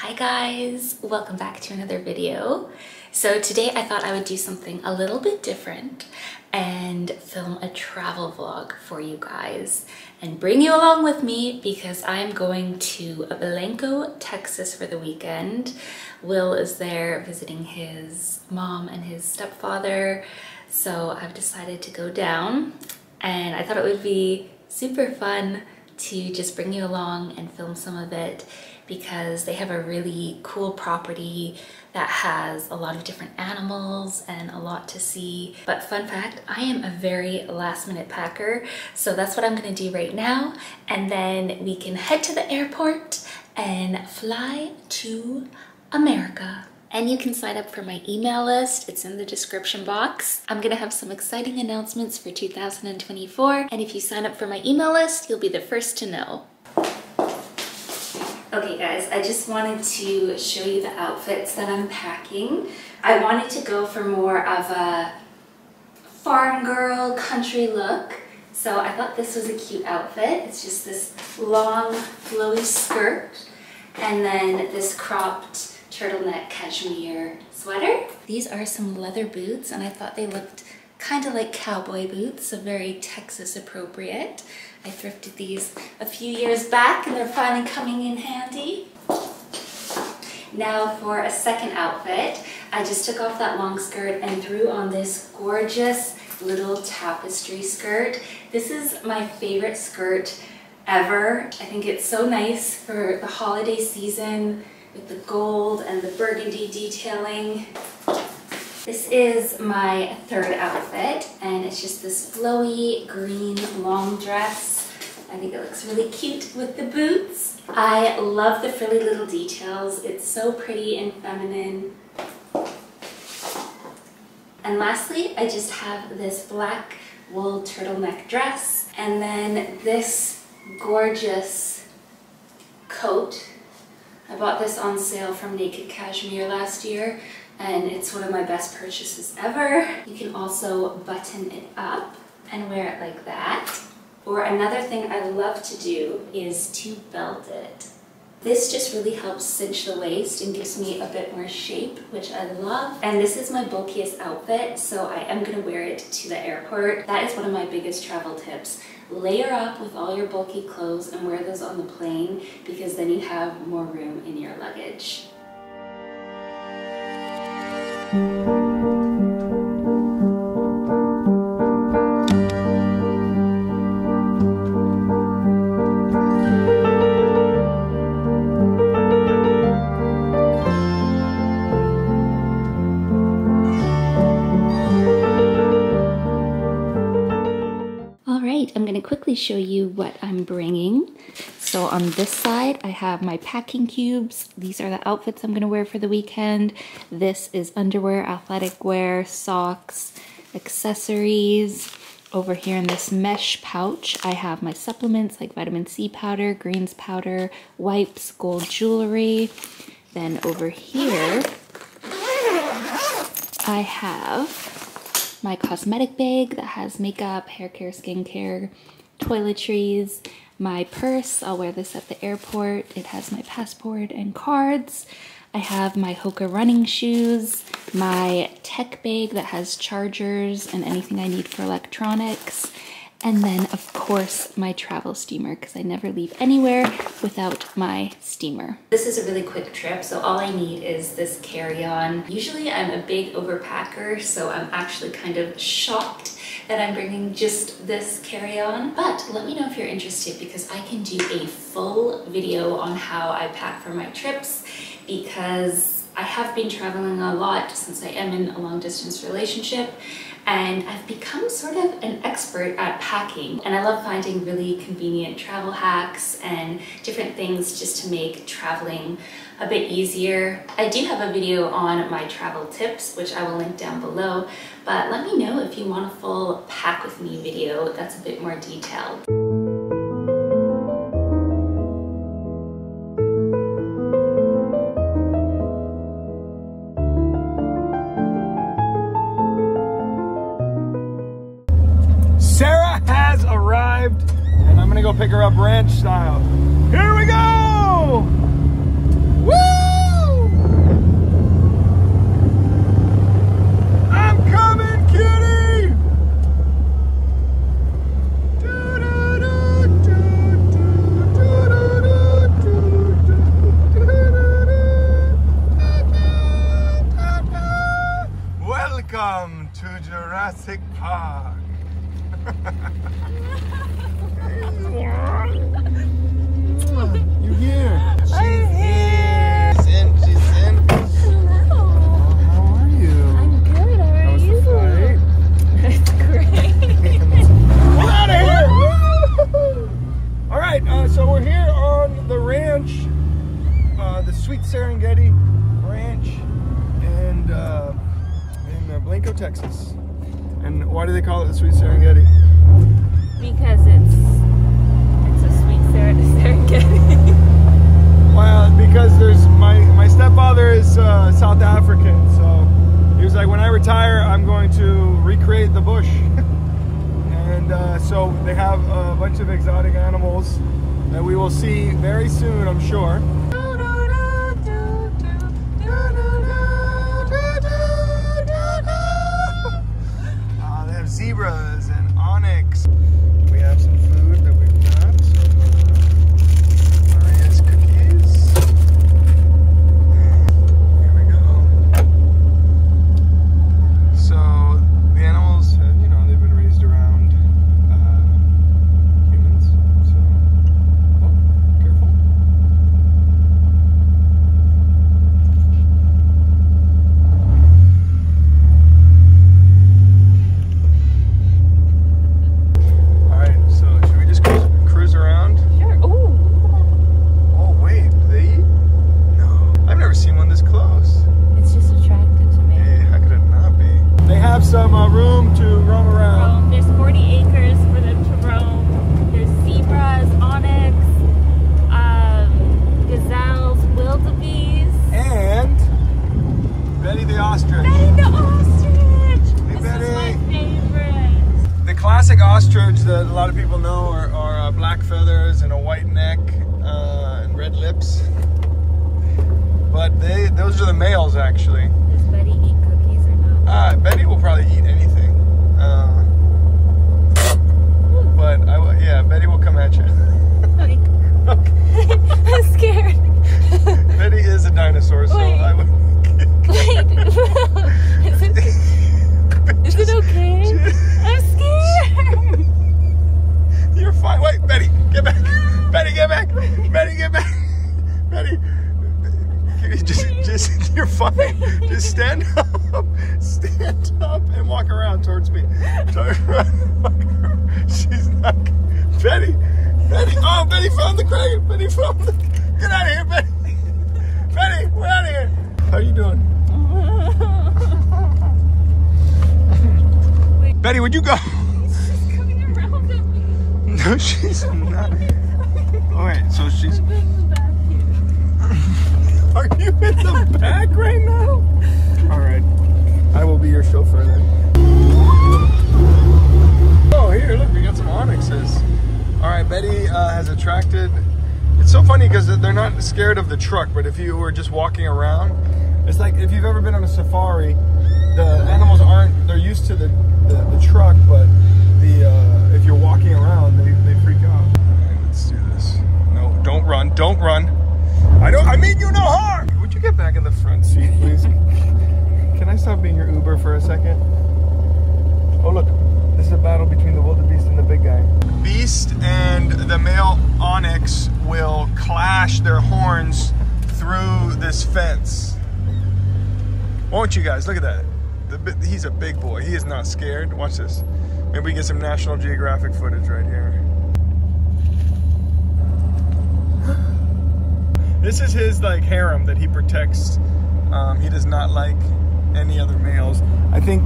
Hi guys, welcome back to another video. So today I thought I would do something a little bit different and film a travel vlog for you guys and bring you along with me because I'm going to Blanco, Texas for the weekend. Will is there visiting his mom and his stepfather. So I've decided to go down and I thought it would be super fun to just bring you along and film some of it because they have a really cool property that has a lot of different animals and a lot to see. But fun fact, I am a very last minute packer. So that's what I'm gonna do right now. And then we can head to the airport and fly to America. And you can sign up for my email list. It's in the description box. I'm gonna have some exciting announcements for 2024. And if you sign up for my email list, you'll be the first to know. Okay guys, I just wanted to show you the outfits that I'm packing. I wanted to go for more of a farm girl country look. So I thought this was a cute outfit. It's just this long flowy skirt and then this cropped turtleneck cashmere sweater. These are some leather boots and I thought they looked kind of like cowboy boots, so very Texas appropriate. I thrifted these a few years back and they're finally coming in handy. Now for a second outfit, I just took off that long skirt and threw on this gorgeous little tapestry skirt. This is my favorite skirt ever. I think it's so nice for the holiday season with the gold and the burgundy detailing. This is my third outfit and it's just this flowy green long dress I think it looks really cute with the boots. I love the frilly little details. It's so pretty and feminine. And lastly, I just have this black wool turtleneck dress and then this gorgeous coat. I bought this on sale from Naked Cashmere last year and it's one of my best purchases ever. You can also button it up and wear it like that. Or another thing I love to do is to belt it. This just really helps cinch the waist and gives me a bit more shape, which I love. And this is my bulkiest outfit, so I am gonna wear it to the airport. That is one of my biggest travel tips. Layer up with all your bulky clothes and wear those on the plane because then you have more room in your luggage. Show you what I'm bringing. So on this side, I have my packing cubes. These are the outfits I'm gonna wear for the weekend. This is underwear, athletic wear, socks, accessories. Over here in this mesh pouch, I have my supplements like vitamin C powder, greens powder, wipes, gold jewelry. Then over here, I have my cosmetic bag that has makeup, hair care, skincare, toiletries, my purse. I'll wear this at the airport. It has my passport and cards. I have my Hoka running shoes, my tech bag that has chargers and anything I need for electronics, and then of course my travel steamer because I never leave anywhere without my steamer. This is a really quick trip so all I need is this carry-on. Usually I'm a big overpacker so I'm actually kind of shocked that I'm bringing just this carry-on. But let me know if you're interested because I can do a full video on how I pack for my trips because I have been traveling a lot since I am in a long distance relationship and I've become sort of an expert at packing and I love finding really convenient travel hacks and different things just to make traveling a bit easier. I do have a video on my travel tips which I will link down below but let me know if you want a full pack with me video that's a bit more detailed. Up ranch style. Here bunch of exotic animals that we will see very soon, I'm sure. Uh, they have zebras and oryx. We have some food that we've got. Some uh, Maria's cookies. Here we go. So the animals, have, you know, they've been raised around uh, humans. So, oh, careful. All right. So should we just cruise, cruise around? sure. Ooh. Oh wait, do they eat? No. I've never seen one this close. It's just attracted to me. Hey, how could it not be? They have some uh, room to roam around. Um, there's 40 acres for them to roam. There's zebras, oryx, um, gazelles, wildebeest. And Betty the ostrich. Betty the ostrich. Hey, this Betty. is my favorite. The classic ostrich that a lot of people know are, are uh, black feathers and a white neck uh, and red lips. But they those are the males actually. Does Betty eat cookies or not? Uh, Betty will probably eat anything. you're fine. Just stand up, stand up, and walk around towards me. She's not. Betty, Betty. Oh, Betty found the crack. Betty found the. Get out of here, Betty. Betty, we're out of here. How are you doing? Betty, would you go? She's coming around at me. No, she's not. All right, so she's. I'm in the back Are in the back right now? All right. I will be your chauffeur then. Oh, here, look, we got some oryxes. All right, Betty uh, has attracted. It's so funny because they're not scared of the truck, but if you were just walking around, it's like if you've ever been on a safari, the animals aren't. They're used to the the, the truck, but the uh, if you're walking around, they, they freak out. All right, let's do this. No, don't run, don't run. I don't. I mean you no harm. Would you get back in the front seat, please? Can I stop being your Uber for a second? Oh look, this is a battle between the wildebeest and the big guy. Beast and the male oryx will clash their horns through this fence. Won't you guys? Look at that. The, he's a big boy. He is not scared. Watch this. Maybe we get some National Geographic footage right here. This is his like harem that he protects. Um, he does not like any other males. I think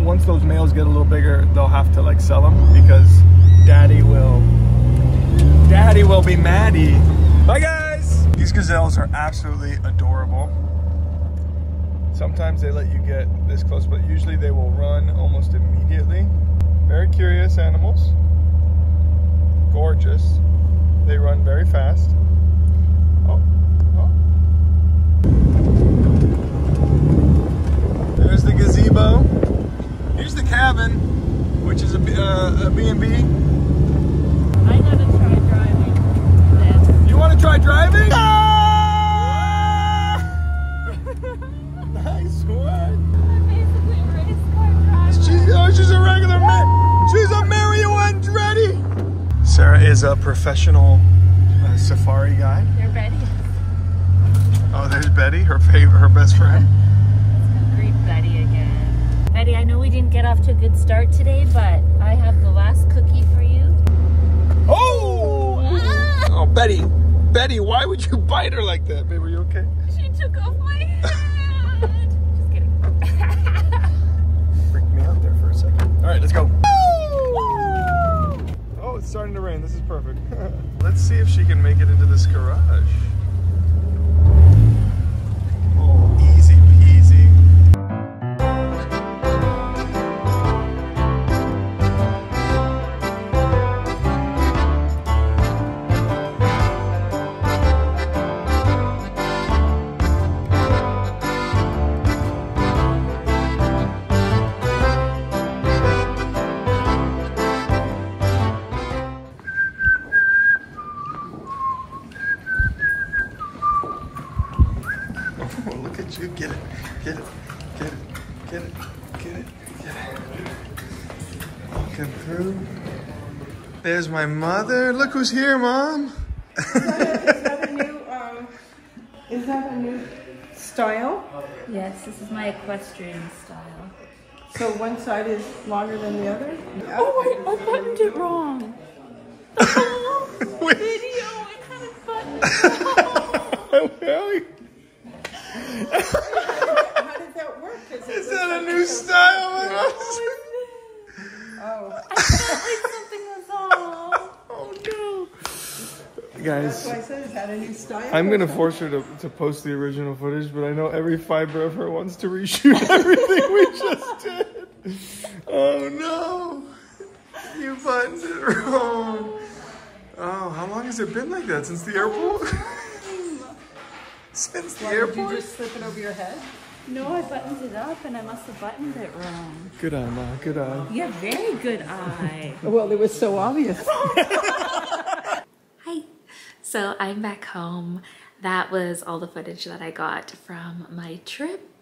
once those males get a little bigger, they'll have to like sell them because daddy will. Daddy will be Maddie. Bye guys. These gazelles are absolutely adorable. Sometimes they let you get this close, but usually they will run almost immediately. Very curious animals. Gorgeous. They run very fast. There's the gazebo. Here's the cabin, which is a B&B. Uh, I gotta try driving. You want to try driving? No! Ah! nice one. Oh, she's, a regular man. She's a Mario Andretti. Sarah is a professional uh, safari guide. You're Betty. Oh, there's Betty, her favorite, her best friend. Off to a good start today, but I have the last cookie for you. Oh! Ah! Oh, Betty, Betty, why would you bite her like that? Babe, are you okay? She took off my hand. Just kidding. Freaked me out there for a second. All right, let's go. Oh, it's starting to rain. This is perfect. let's see if she can make it into this garage. You. Get it. Get it. Get it. Get it. Get it. Get it. Walking through. There's my mother. Look who's here, Mom. Is that a new, um, is that a new style? Yes, this is my equestrian style. So one side is longer than the other? Oh, I, I buttoned it wrong. Wait. Video, I had it buttoned. Really? How did that work? Is, it Is that a new style? Oh, I felt like something was off. Oh no. that's Guys, why I said, is that a new style? I'm gonna force her to, to post the original footage, but I know every fiber of her wants to reshoot everything we just did. Oh no. You buttoned it wrong. Oh, how long has it been like that? Since the airport? Since the Why, did you just slip it over your head? No, I buttoned it up and I must have buttoned it wrong. Good eye, Ma. Good eye. You have very good eye. Well, it was so obvious. Hi. So I'm back home. That was all the footage that I got from my trip.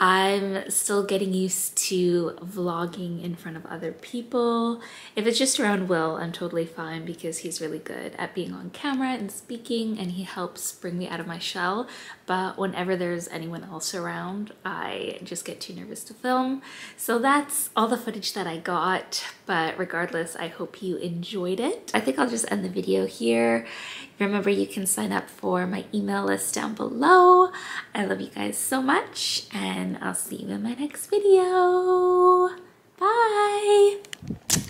I'm still getting used to vlogging in front of other people. If it's just around Will, I'm totally fine because he's really good at being on camera and speaking and he helps bring me out of my shell. But whenever there's anyone else around, I just get too nervous to film. So that's all the footage that I got. But regardless, I hope you enjoyed it. I think I'll just end the video here. Remember, you can sign up for my email list down below. I love you guys so much, and I'll see you in my next video. Bye!